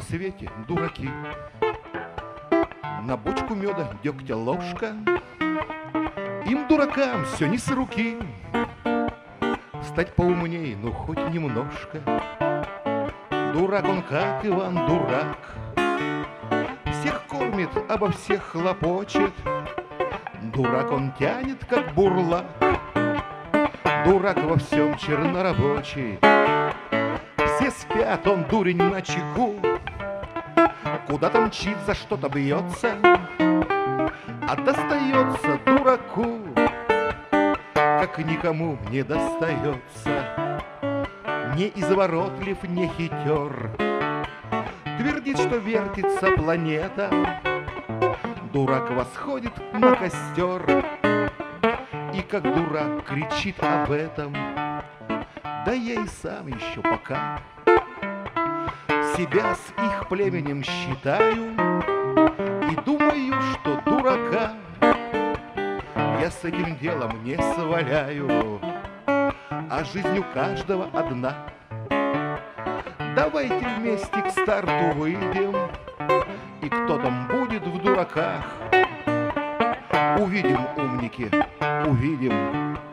свете дураки. На бочку меда дегтя ложка, Им, дуракам, все не с руки. Стать поумней, ну хоть немножко. Дурак он как Иван Дурак, Всех кормит, обо всех хлопочет, Дурак он тянет, как бурлак, Дурак во всем чернорабочий, Все спят, он дурень на чеку, Куда-то мчит, за что-то бьется, А достается дураку, Как никому не достается. Не изворотлив, не хитер, Твердит, что вертится планета, Дурак восходит на костер, И как дурак кричит об этом, Да я и сам еще пока Себя с их племенем считаю И думаю, что дурака Я с этим делом не сваляю А жизнь у каждого одна. Давайте вместе к старту выйдем И кто там будет в дураках Увидим, умники, увидим